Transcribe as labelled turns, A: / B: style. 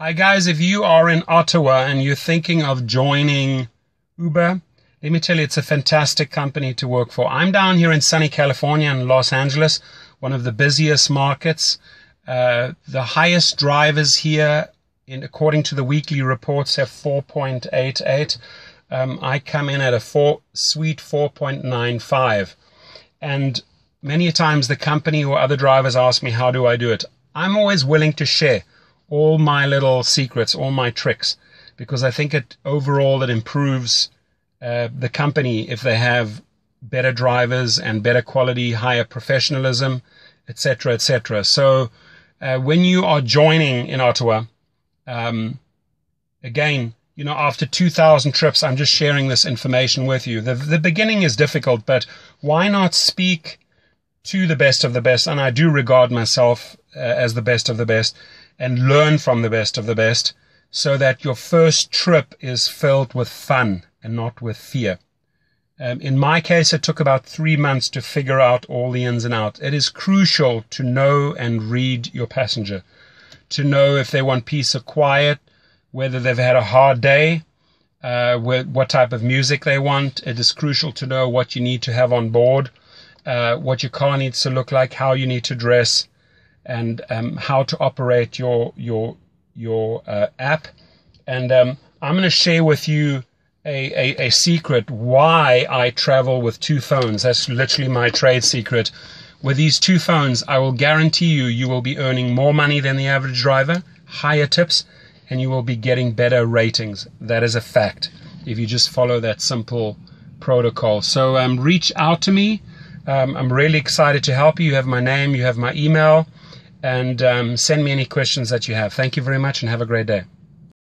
A: Hi, guys. If you are in Ottawa and you're thinking of joining Uber, let me tell you, it's a fantastic company to work for. I'm down here in sunny California in Los Angeles, one of the busiest markets. Uh, the highest drivers here, in, according to the weekly reports, have 4.88. Um, I come in at a four, sweet 4.95. And many times the company or other drivers ask me, how do I do it? I'm always willing to share all my little secrets, all my tricks, because I think it overall it improves uh, the company if they have better drivers and better quality, higher professionalism, etc., etc. So uh, when you are joining in Ottawa, um, again, you know, after 2,000 trips, I'm just sharing this information with you. The, the beginning is difficult, but why not speak to the best of the best? And I do regard myself uh, as the best of the best and learn from the best of the best so that your first trip is filled with fun and not with fear. Um, in my case, it took about three months to figure out all the ins and outs. It is crucial to know and read your passenger, to know if they want peace or quiet, whether they've had a hard day, uh, what type of music they want. It is crucial to know what you need to have on board, uh, what your car needs to look like, how you need to dress, and um, how to operate your your your uh, app. And um, I'm going to share with you a, a, a secret why I travel with two phones. That's literally my trade secret. With these two phones, I will guarantee you, you will be earning more money than the average driver, higher tips, and you will be getting better ratings. That is a fact if you just follow that simple protocol. So um, reach out to me. Um, I'm really excited to help you. You have my name, you have my email and um, send me any questions that you have. Thank you very much and have a great day.